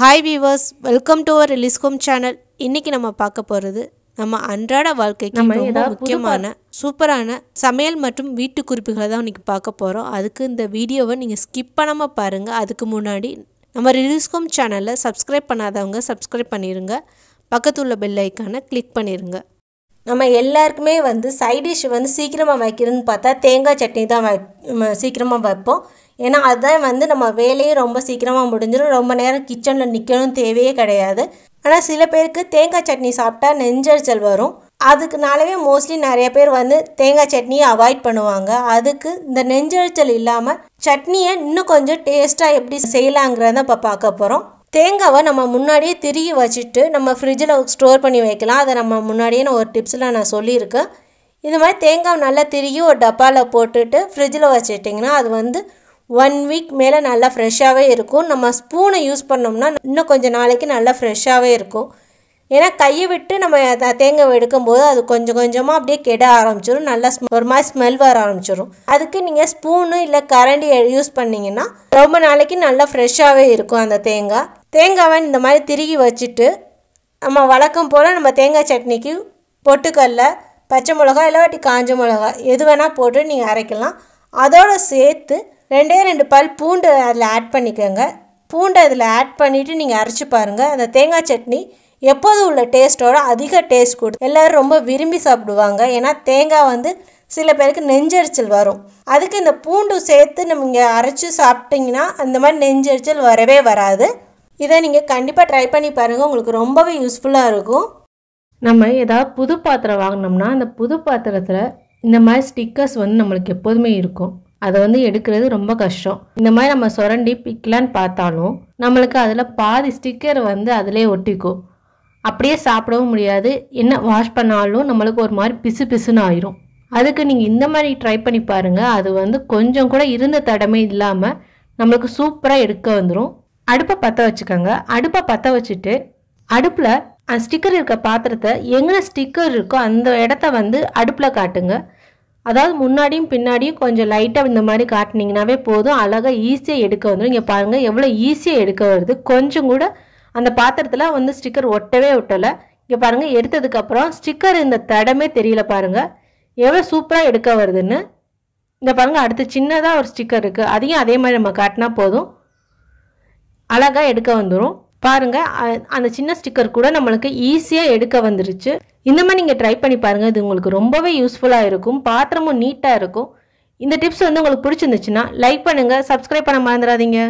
Hi viewers welcome to our ரிலிஸ்கோம் channel இன்றைக்கி நம்ம பார்க்க போகிறது நம்ம அன்றாட வாழ்க்கைக்கு ரொம்ப முக்கியமான சூப்பரான சமையல் மற்றும் வீட்டு குறிப்புகளை தான் இன்றைக்கி பார்க்க போகிறோம் அதுக்கு இந்த வீடியோவை நீங்கள் ஸ்கிப் பண்ணாமல் பாருங்கள் அதுக்கு முன்னாடி நம்ம ரிலிஸ்கோம் சேனலை சப்ஸ்கிரைப் பண்ணாதவங்க சப்ஸ்கிரைப் பண்ணிடுங்க பக்கத்து உள்ள பெல் ஐக்கானை கிளிக் பண்ணிடுங்க நம்ம எல்லாருக்குமே வந்து சைட் டிஷ் வந்து சீக்கிரமாக வைக்கிறதுன்னு பார்த்தா தேங்காய் சட்னி தான் வை சீக்கிரமாக வைப்போம். ஏன்னா அதுதான் வந்து நம்ம வேலையும் ரொம்ப சீக்கிரமாக முடிஞ்சிடும் ரொம்ப நேரம் கிச்சனில் நிற்கணும் தேவையே கிடையாது. ஆனால் சில பேருக்கு தேங்காய் சட்னி சாப்பிட்டா நெஞ்சரிச்சல் வரும். அதுக்குனாலவே மோஸ்ட்லி நிறைய பேர் வந்து தேங்காய் சட்னியை அவாய்ட் பண்ணுவாங்க. அதுக்கு இந்த நெஞ்சரிச்சல் இல்லாமல் சட்னியை இன்னும் கொஞ்சம் டேஸ்ட்டாக எப்படி செய்யலாங்கிறத இப்போ பார்க்க போகிறோம் தேங்காவை நம்ம முன்னாடியே திருகி வச்சுட்டு நம்ம ஃப்ரிட்ஜில் ஸ்டோர் பண்ணி வைக்கலாம். அதை நம்ம முன்னாடியே நான் ஒரு டிப்ஸில் நான் சொல்லியிருக்கேன். இது மாதிரி தேங்காய் நல்லா திருகி ஒரு டப்பாவில் போட்டுட்டு ஃப்ரிட்ஜில் வச்சுட்டிங்கன்னா அது வந்து ஒன் வீக் மேலே நல்லா ஃப்ரெஷ்ஷாகவே இருக்கும். நம்ம ஸ்பூனை யூஸ் பண்ணோம்னா இன்னும் கொஞ்சம் நாளைக்கு நல்லா ஃப்ரெஷ்ஷாகவே இருக்கும். ஏன்னா கையை விட்டு நம்ம தேங்காய் எடுக்கும்போது அது கொஞ்சம் கொஞ்சமாக அப்படியே கெட ஆரம்பிச்சிடும் நல்லா ஒரு மாதிரி ஸ்மெல் வர ஆரம்பிச்சிடும் அதுக்கு நீங்கள் ஸ்பூனு இல்லை கரண்டி யூஸ் பண்ணிங்கன்னா ரொம்ப நாளைக்கு நல்லா ஃப்ரெஷ்ஷாகவே இருக்கும் அந்த தேங்காய். தேங்காவை இந்த மாதிரி திருகி வச்சுட்டு நம்ம வழக்கம் போல் நம்ம தேங்காய் சட்னிக்கு பொட்டுக்கல்ல பச்சை மிளகா இல்லாட்டி காஞ்ச மிளகா எது வேணால் போட்டு நீங்கள் அரைக்கலாம். அதோடு சேர்த்து ரெண்டே ரெண்டு பல் பூண்டு அதில் ஆட் பண்ணிக்கோங்க. பூண்டை அதில் ஆட் பண்ணிவிட்டு நீங்கள் அரைச்சி பாருங்கள் அந்த தேங்காய் சட்னி எப்போதும் உள்ள டேஸ்ட்டோட அதிக டேஸ்ட் கொடுத்து எல்லோரும் ரொம்ப விரும்பி சாப்பிடுவாங்க. ஏன்னா தேங்காய் வந்து சில பேருக்கு நெஞ்சரிச்சல் வரும். அதுக்கு இந்த பூண்டு சேர்த்து நம்ம இங்கே அரைச்சி சாப்பிட்டிங்கன்னா அந்த மாதிரி நெஞ்சரிச்சல் வரவே வராது. இதை நீங்கள் கண்டிப்பாக ட்ரை பண்ணி பாருங்கள் உங்களுக்கு ரொம்பவே யூஸ்ஃபுல்லாக இருக்கும். நம்ம ஏதாவது புது பாத்திரம் வாங்கினோம்னா அந்த புது பாத்திரத்தில் இந்த மாதிரி ஸ்டிக்கர்ஸ் வந்து நம்மளுக்கு எப்போதுமே இருக்கும். அதை வந்து எடுக்கிறது ரொம்ப கஷ்டம். இந்த மாதிரி நம்ம சுரண்டி பிக்கலான்னு பார்த்தாலும் நம்மளுக்கு அதில் பாதி ஸ்டிக்கர் வந்து அதிலே ஒட்டிக்கும். அப்படியே சாப்பிடவும் முடியாது. என்ன வாஷ் பண்ணாலும் நம்மளுக்கு ஒரு மாதிரி பிசு பிசுன்னு ஆயிரும். அதுக்கு நீங்கள் இந்த மாதிரி ட்ரை பண்ணி பாருங்கள் அது வந்து கொஞ்சம் கூட இருந்த தடமே இல்லாமல் நம்மளுக்கு சூப்பராக எடுக்க வந்துடும் அடுப்பை பற்ற வச்சுக்கோங்க. அடுப்பை பற்ற வச்சுட்டு அடுப்பில் அந்த ஸ்டிக்கர் இருக்க பாத்திரத்தை எங்கே ஸ்டிக்கர் இருக்கோ அந்த இடத்த வந்து அடுப்பில் காட்டுங்க. அதாவது முன்னாடியும் பின்னாடியும் கொஞ்சம் லைட்டாக இந்த மாதிரி காட்டினீங்கனாவே போதும். அழகாக ஈஸியாக எடுக்க வந்துடும் இங்கே பாருங்கள் எவ்வளோ ஈஸியாக எடுக்க வருது. கொஞ்சம் கூட அந்த பாத்திரத்தில் வந்து ஸ்டிக்கர் ஒட்டவே ஒட்டலை. இங்கே பாருங்கள் எடுத்ததுக்கப்புறம் ஸ்டிக்கர் இந்த தடமே தெரியல பாருங்கள் எவ்வளோ சூப்பராக எடுக்க வருதுன்னு. இந்த பாருங்கள் அடுத்து சின்னதாக ஒரு ஸ்டிக்கர் இருக்குது அதையும் அதே மாதிரி நம்ம காட்டினா போதும். அழகாக எடுக்க வந்துடும் பாருங்கள் அந்த சின்ன ஸ்டிக்கர் கூட நம்மளுக்கு ஈஸியாக எடுக்க வந்துருச்சு. இந்த மாதிரி நீங்கள் ட்ரை பண்ணி பாருங்கள் இது உங்களுக்கு ரொம்பவே யூஸ்ஃபுல்லாக இருக்கும் பாத்திரமும் நீட்டாக இருக்கும். இந்த டிப்ஸ் வந்து உங்களுக்கு பிடிச்சிருந்துச்சுன்னா லைக் பண்ணுங்கள் சப்ஸ்கிரைப் பண்ண மறந்துடாதீங்க.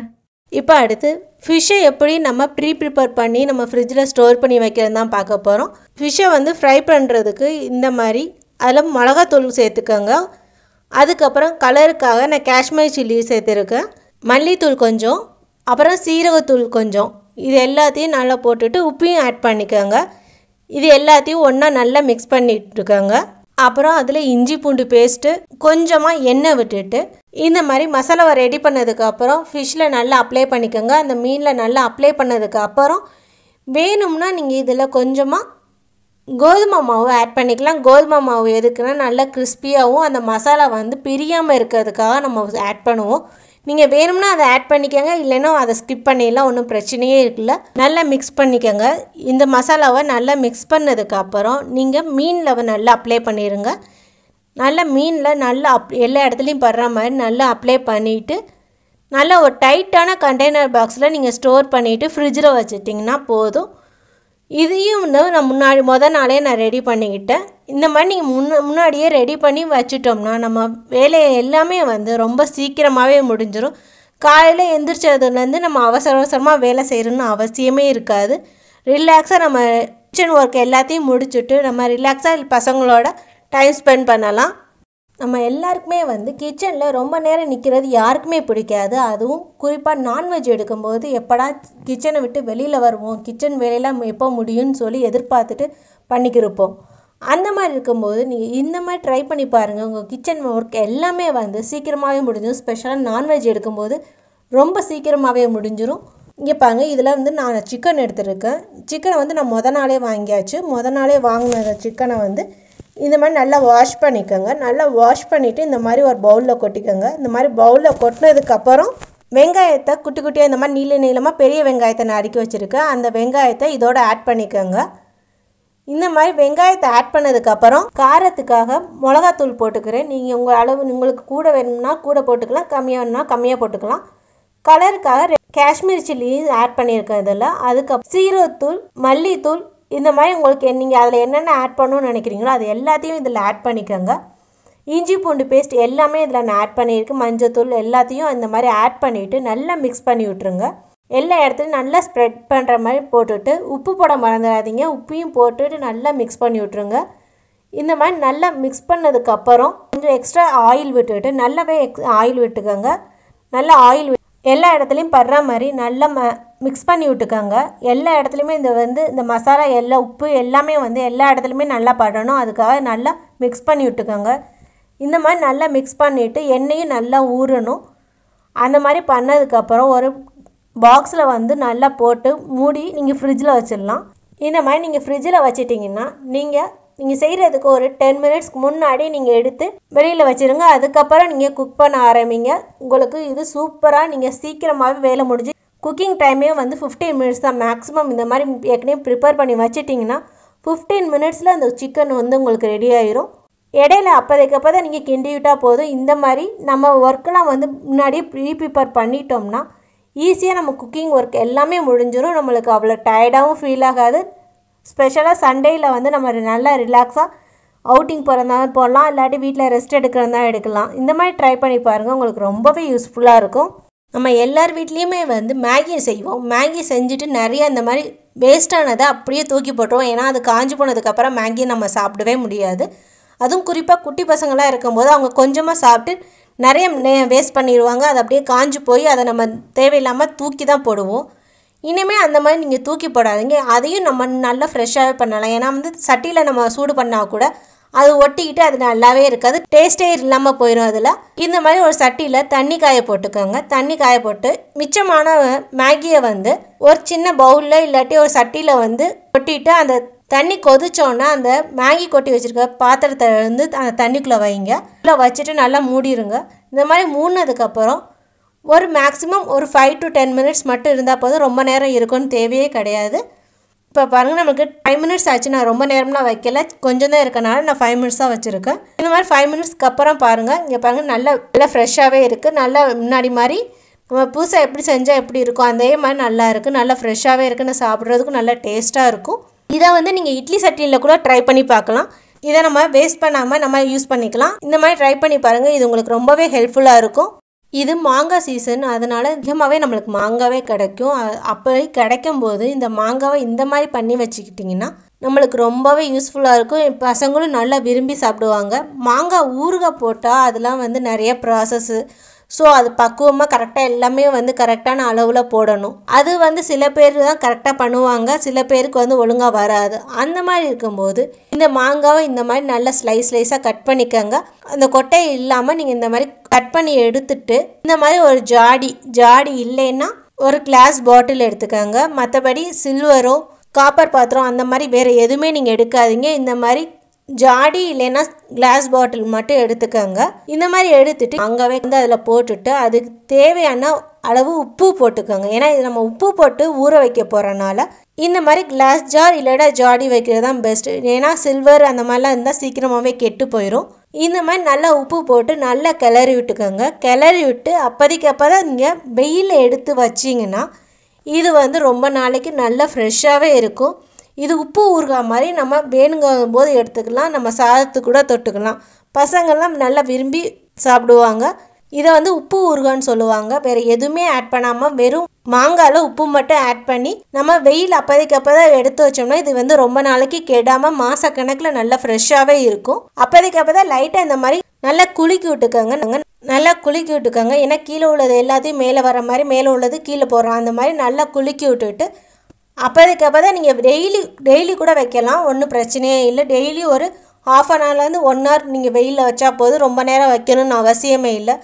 இப்போ அடுத்து ஃபிஷ்ஷை எப்படி நம்ம ப்ரீ ப்ரிப்பேர் பண்ணி நம்ம ஃப்ரிட்ஜில் ஸ்டோர் பண்ணி வைக்கிறது தான் பார்க்க போகிறோம் ஃபிஷ்ஷை வந்து ஃப்ரை பண்ணுறதுக்கு இந்த மாதிரி அதில் மிளகாத்தூள் சேர்த்துக்கோங்க. அதுக்கப்புறம் கலருக்காக நான் காஷ்மீர் சில்லி சேர்த்துருக்கேன். மல்லித்தூள் கொஞ்சம் அப்புறம் சீரகத்தூள் கொஞ்சம். இது எல்லாத்தையும் நல்லா போட்டுட்டு உப்பையும் ஆட் பண்ணிக்கோங்க. இது எல்லாத்தையும் ஒன்றா நல்லா மிக்ஸ் பண்ணிட்டுருக்கோங்க. அப்புறம் அதில் இஞ்சி பூண்டு பேஸ்ட்டு கொஞ்சமாக எண்ணெய் விட்டுட்டு இந்த மாதிரி மசாலாவை ரெடி பண்ணதுக்கப்புறம் ஃபிஷ்ஷில் நல்லா அப்ளை பண்ணிக்கோங்க. அந்த மீனில் நல்லா அப்ளை பண்ணதுக்கப்புறம் வேணும்னா நீங்கள் இதில் கொஞ்சமாக கோதுமை மாவு ஆட் பண்ணிக்கலாம். கோதுமை மாவு எதுக்குன்னா நல்லா கிறிஸ்பியாகவும் அந்த மசாலா வந்து பிரியாமல் இருக்கிறதுக்காக நம்ம ஆட் பண்ணுவோம். நீங்கள் வேணும்னா அதை ஆட் பண்ணிக்கோங்க. இல்லைன்னா அதை ஸ்கிப் பண்ணிடலாம். ஒன்றும் பிரச்சனையே இருக்குல்ல. நல்லா மிக்ஸ் பண்ணிக்கோங்க. இந்த மசாலாவை நல்லா மிக்ஸ் பண்ணதுக்கப்புறம் நீங்கள் மீனில் நல்லா அப்ளை பண்ணிடுங்க நல்லா மீனில் நல்லா அப் எல்லா இடத்துலையும் படுற மாதிரி நல்லா அப்ளை பண்ணிவிட்டு நல்லா ஒரு டைட்டான கண்டெய்னர் பாக்ஸில் நீங்கள் ஸ்டோர் பண்ணிவிட்டு ஃப்ரிட்ஜில் வச்சுட்டிங்கன்னா போதும். இதையும் வந்து நான் முன்னாடி மொதல் நாளே நான் ரெடி பண்ணிக்கிட்டேன். இந்த மாதிரி நீங்கள் முன்ன முன்னாடியே ரெடி பண்ணி வச்சுட்டோம்னா நம்ம வேலையை எல்லாமே வந்து ரொம்ப சீக்கிரமாகவே முடிஞ்சிடும் காலையில் எந்திரிச்சதுலேருந்து நம்ம அவசர அவசரமாக வேலை செய்யணும்னு அவசியமே இருக்காது. ரிலாக்ஸாக நம்ம கிச்சன் ஒர்க் எல்லாத்தையும் முடிச்சுட்டு நம்ம ரிலாக்ஸாக பசங்களோட டைம் ஸ்பெண்ட் பண்ணலாம். நம்ம எல்லாருக்குமே வந்து கிச்சனில் ரொம்ப நேரம் நிற்கிறது யாருக்குமே பிடிக்காது. அதுவும் குறிப்பாக நான்வெஜ் எடுக்கும்போது எப்படா கிச்சனை விட்டு வெளியில் வருவோம்? கிச்சன் வேலையெல்லாம் எப்போ முடியும்னு சொல்லி எதிர்பார்த்துட்டு பண்ணிக்கிருப்போம் அந்த மாதிரி இருக்கும்போது நீங்கள் இந்த மாதிரி ட்ரை பண்ணி பாருங்கள் உங்கள் கிச்சன் ஒர்க் எல்லாமே வந்து சீக்கிரமாகவே முடிஞ்சிடும். ஸ்பெஷலாக நான்வெஜ் எடுக்கும்போது ரொம்ப சீக்கிரமாகவே முடிஞ்சிடும் இங்கே பாருங்க இதில் வந்து நான் சிக்கன் எடுத்துருக்கேன். சிக்கனை வந்து நான் மொதல் நாளே வாங்கியாச்சு. மொதல் நாளே வாங்கின சிக்கனை வந்து இந்த மாதிரி நல்லா வாஷ் பண்ணிக்கோங்க. நல்லா வாஷ் பண்ணிவிட்டு இந்த மாதிரி ஒரு பவுலில் கொட்டிக்கோங்க. இந்த மாதிரி பவுலில் கொட்டினதுக்கப்புறம் வெங்காயத்தை குட்டி குட்டியாக இந்த மாதிரி நீள நீளமாக பெரிய வெங்காயத்தை நான் அடுக்கி வச்சுருக்கேன். அந்த வெங்காயத்தை இதோட ஆட் பண்ணிக்கோங்க. இந்த மாதிரி வெங்காயத்தை ஆட் பண்ணதுக்கப்புறம் காரத்துக்காக மிளகாத்தூள் போட்டுக்கிறேன். நீங்கள் உங்கள் அளவு உங்களுக்கு கூட வேணும்னா கூட போட்டுக்கலாம். கம்மியாக வேணும்னா கம்மியாக போட்டுக்கலாம். கலருக்காக காஷ்மீர் சில்லி ஆட் பண்ணியிருக்கேன் இதில். அதுக்கப்புறம் சீரகத்தூள் மல்லித்தூள் இந்த மாதிரி உங்களுக்கு நீங்கள் அதில் என்னென்ன ஆட் பண்ணணும்னு நினைக்கிறீங்களோ அது எல்லாத்தையும் இதில் ஆட் பண்ணிக்கோங்க. இஞ்சி பூண்டு பேஸ்ட் எல்லாமே இதில் நான் ஆட் பண்ணியிருக்கேன் மஞ்சத்தூள் எல்லாத்தையும் இந்த மாதிரி ஆட் பண்ணிவிட்டு நல்லா மிக்ஸ் பண்ணி விட்ருங்க எல்லா இடத்துலையும் நல்லா ஸ்ப்ரெட் பண்ணுற மாதிரி போட்டுட்டு உப்பு போட மறந்துடாதீங்க. உப்பையும் போட்டுட்டு நல்லா மிக்ஸ் பண்ணி விட்ருங்க இந்த மாதிரி நல்லா மிக்ஸ் பண்ணதுக்கப்புறம் கொஞ்சம் எக்ஸ்ட்ரா ஆயில் விட்டுட்டு நல்லாவே எக்ஸ் ஆயில் விட்டுக்கோங்க. நல்லா ஆயில் எல்லா இடத்துலையும் படுற மாதிரி நல்லா ம மிக்ஸ் பண்ணி விட்டுக்கோங்க. எல்லா இடத்துலையுமே இந்த வந்து இந்த மசாலா எல்லா உப்பு எல்லாமே வந்து எல்லா இடத்துலையுமே நல்லா படணும். அதுக்காக நல்லா மிக்ஸ் பண்ணி விட்டுக்கோங்க. இந்த மாதிரி நல்லா மிக்ஸ் பண்ணிவிட்டு எண்ணெயும் நல்லா ஊறணும். அந்த மாதிரி பண்ணதுக்கப்புறம் ஒரு பாக்ஸில் வந்து நல்லா போட்டு மூடி நீங்கள் ஃப்ரிட்ஜில் வச்சிடலாம். இந்த மாதிரி நீங்கள் ஃப்ரிட்ஜில் வச்சிட்டிங்கன்னா நீங்கள் நீங்கள் செய்கிறதுக்கு ஒரு டென் மினிட்ஸ்க்கு முன்னாடி நீங்கள் எடுத்து வெளியில் வச்சுருங்க. அதுக்கப்புறம் நீங்கள் குக் பண்ண ஆரம்பிங்க. உங்களுக்கு இது சூப்பராக நீங்கள் சீக்கிரமாகவே வேலை முடிஞ்சு குக்கிங் டைமே வந்து ஃபிஃப்டீன் மினிட்ஸ் தான் மேக்ஸிமம் இந்த மாதிரி ஏற்கனவே ப்ரிப்பேர் பண்ணி வச்சிட்டிங்கன்னா ஃபிஃப்டீன் மினிட்ஸில் அந்த சிக்கன் வந்து உங்களுக்கு ரெடி ஆயிரும். இடையில அப்போதைக்கு அப்போ தான் நீங்கள் கிண்டி விட்டால் போதும். இந்த மாதிரி நம்ம ஒர்க்கெலாம் வந்து முன்னாடியே ப்ரீ ப்ரிப்பேர் பண்ணிட்டோம்னா ஈஸியாக நம்ம குக்கிங் ஒர்க் எல்லாமே முடிஞ்சிடும் நம்மளுக்கு அவ்வளோ டயர்டாகவும் ஃபீல் ஆகாது. ஸ்பெஷலாக சண்டேயில் வந்து நம்ம நல்லா ரிலாக்ஸாக அவுட்டிங் போகிறதாலும் போகலாம் இல்லாட்டி வீட்டில் ரெஸ்ட் எடுக்கிறதா எடுக்கலாம். இந்த மாதிரி ட்ரை பண்ணி பாருங்கள் உங்களுக்கு ரொம்பவே யூஸ்ஃபுல்லாக இருக்கும். நம்ம எல்லார் வீட்லேயுமே வந்து மேகி செய்வோம். மேகி செஞ்சுட்டு நிறைய அந்த மாதிரி வேஸ்டானதை அப்படியே தூக்கி போட்டுருவோம். ஏன்னா அது காஞ்சி போனதுக்கப்புறம் மேகியை நம்ம சாப்பிடவே முடியாது. அதுவும் குறிப்பாக குட்டி பசங்களாக இருக்கும்போது அவங்க கொஞ்சமாக சாப்பிட்டு நிறைய வேஸ்ட் பண்ணிடுவாங்க. அது அப்படியே காஞ்சி போய் அதை நம்ம தேவையில்லாமல் தூக்கி தான் போடுவோம். இனிமேல் அந்த மாதிரி நீங்கள் தூக்கி போடாதீங்க. அதையும் நம்ம நல்லா ஃப்ரெஷ்ஷாகவே பண்ணலாம். ஏன்னா வந்து சட்டியில் நம்ம சூடு பண்ணால் கூட அது ஒட்டிக்கிட்டு அது நல்லாவே இருக்காது. டேஸ்ட்டே இல்லாமல் போயிடும் அதில். இந்த மாதிரி ஒரு சட்டியில் தண்ணி காய போட்டுக்கோங்க. தண்ணி காய போட்டு மிச்சமான மேகியை வந்து ஒரு சின்ன பவுலில் இல்லாட்டி ஒரு சட்டியில் வந்து கொட்டிட்டு அந்த தண்ணி கொதிச்சோன்னா அந்த மேகி கொட்டி வச்சுருக்க பாத்திரத்தை வந்து அந்த தண்ணிக்குள்ளே வைங்க. உள்ளே வச்சுட்டு நல்லா மூடிடுங்க இந்த மாதிரி மூடினதுக்கப்புறம் ஒரு மேக்ஸிமம் ஒரு ஃபைவ் டு டென் மினிட்ஸ் மட்டும் இருந்தால் போதும். ரொம்ப நேரம் இருக்கும்னு தேவையே கிடையாது. இப்போ பாருங்கள் நமக்கு ஃபைவ் மினிட்ஸ் ஆச்சு. நான் ரொம்ப நேரம்லாம் வைக்கல. கொஞ்சம் தான் இருக்கனால நான் ஃபைவ் மினிட்ஸ் தான் வச்சுருக்கேன். இந்த மாதிரி ஃபைவ் மினிட்ஸ்க்கு அப்புறம் பாருங்கள் இங்கே பாருங்கள் நல்லா நல்லா ஃப்ரெஷ்ஷாகவே இருக்குது நல்லா முன்னாடி மாதிரி நம்ம புதுசாக எப்படி செஞ்சால் எப்படி இருக்கும்? அதே மாதிரி நல்லா இருக்குது நல்லா ஃப்ரெஷ்ஷாகவே இருக்குன்னு சாப்பிட்றதுக்கும் நல்லா டேஸ்ட்டாக இருக்கும். இதை வந்து நீங்கள் இட்லி சட்டியில் கூட ட்ரை பண்ணி பார்க்கலாம். இதை நம்ம வேஸ்ட் பண்ணாமல் நம்ம யூஸ் பண்ணிக்கலாம். இந்த மாதிரி ட்ரை பண்ணி பாருங்கள் இது உங்களுக்கு ரொம்பவே ஹெல்ப்ஃபுல்லாக இருக்கும். இது மாங்காய் சீசன் அதனால் அதிகமாகவே நம்மளுக்கு மாங்காவே கிடைக்கும். அப்படி கிடைக்கும் போது இந்த மாங்காவை இந்த மாதிரி பண்ணி வச்சுக்கிட்டிங்கன்னா நம்மளுக்கு ரொம்பவே யூஸ்ஃபுல்லாக இருக்கும். பசங்களும் நல்லா விரும்பி சாப்பிடுவாங்க. மாங்காய் ஊறுகாய் போட்டால் அதெல்லாம் வந்து நிறைய ப்ராசஸ்ஸு ஸோ அது பக்குவமாக கரெக்டாக எல்லாமே வந்து கரெக்டான அளவில் போடணும். அது வந்து சில பேர் தான் கரெக்டாக பண்ணுவாங்க. சில பேருக்கு வந்து ஒழுங்காக வராது. அந்த மாதிரி இருக்கும்போது இந்த மாங்காவை இந்த மாதிரி நல்லா ஸ்லைஸ் ஸ்லைஸாக கட் பண்ணிக்கோங்க. அந்த கொட்டை இல்லாமல் நீங்கள் இந்த மாதிரி கட் பண்ணி எடுத்துட்டு இந்த மாதிரி ஒரு ஜாடி ஜாடி இல்லைன்னா ஒரு கிளாஸ் பாட்டில் எடுத்துக்கோங்க. மற்றபடி சில்வரோ காப்பர் பாத்திரம் அந்த மாதிரி வேறு எதுவுமே நீங்கள் எடுக்காதீங்க. இந்த மாதிரி ஜாடி இல்லைன்னா கிளாஸ் பாட்டில் மட்டும் எடுத்துக்கோங்க. இந்த மாதிரி எடுத்துட்டு அங்கவே வந்து அதில் போட்டுட்டு அதுக்கு தேவையான அளவு உப்பு போட்டுக்கோங்க. ஏன்னா இது நம்ம உப்பு போட்டு ஊற வைக்க போகிறனால இந்த மாதிரி கிளாஸ் ஜார் இல்லைடா ஜாடி வைக்கிறது தான் பெஸ்ட்டு ஏன்னா சில்வர் அந்த மாதிரிலாம் இருந்தால் சீக்கிரமாகவே கெட்டு போயிடும் இந்த மாதிரி நல்லா உப்பு போட்டு நல்லா கிளறி விட்டுக்கோங்க. கிளறி விட்டு அப்போதைக்கு அப்போ தான் நீங்கள் வெயிலில் எடுத்து வச்சிங்கன்னா இது வந்து ரொம்ப நாளைக்கு நல்லா ஃப்ரெஷ்ஷாகவே இருக்கும். இது உப்பு ஊறுகாய் மாதிரி நம்ம வேணுங்கிற போது எடுத்துக்கலாம். நம்ம சாதத்து கூட தொட்டுக்கலாம். பசங்கள்லாம் நல்லா விரும்பி சாப்பிடுவாங்க. இதை வந்து உப்பு ஊறுகான்னு சொல்லுவாங்க. வேறு எதுவுமே ஆட் பண்ணாமல் வெறும் மாங்காயில் உப்பு மட்டும் ஆட் பண்ணி நம்ம வெயில் அப்போதைக்கு அப்போ தான் எடுத்து வச்சோம்னா இது வந்து ரொம்ப நாளைக்கு கெடாமல் மாதக்கணக்கில் நல்லா ஃப்ரெஷ்ஷாகவே இருக்கும். அப்போதைக்கு அப்போ தான் லைட்டாக இந்த மாதிரி நல்லா குலுக்கி விட்டுக்கோங்க. நாங்கள் நல்லா குலுக்கி விட்டுக்கோங்க. ஏன்னா கீழே உள்ளது எல்லாத்தையும் மேலே வர மாதிரி மேலே உள்ளது கீழே போடுறோம் அந்த மாதிரி நல்லா குலுக்கி விட்டுட்டு அப்போதைக்கு அப்போ தான் நீங்கள் டெய்லி டெய்லி கூட வைக்கலாம். ஒன்றும் பிரச்சனையே இல்லை. டெய்லி ஒரு ஹாஃப் அன் ஹவர்லேருந்து ஒன் ஹவர் நீங்கள் வெயிலில் வச்சா போதும். ரொம்ப நேரம் வைக்கணும்னு அவசியமே இல்லை.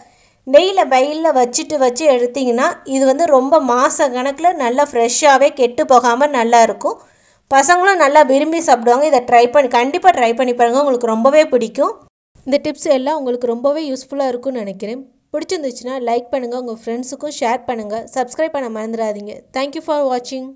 டெய்லியில் வெயிலில் வச்சுட்டு வச்சு எடுத்திங்கன்னா இது வந்து ரொம்ப மாத கணக்கில் நல்லா ஃப்ரெஷ்ஷாகவே கெட்டு போகாமல் நல்லா இருக்கும். பசங்களும் நல்லா விரும்பி சாப்பிடுவாங்க. இதை ட்ரை பண்ணி கண்டிப்பாக ட்ரை பண்ணி பாருங்கள் உங்களுக்கு ரொம்பவே பிடிக்கும். இந்த டிப்ஸ் எல்லாம் உங்களுக்கு ரொம்பவே யூஸ்ஃபுல்லாக இருக்கும்னு நினைக்கிறேன். பிடிச்சிருந்துச்சுன்னா லைக் பண்ணுங்கள் உங்கள் ஃப்ரெண்ட்ஸுக்கும் ஷேர் பண்ணுங்கள் சப்ஸ்கிரைப் பண்ண மறந்துடாதீங்க. தேங்க்யூ ஃபார் வாட்சிங்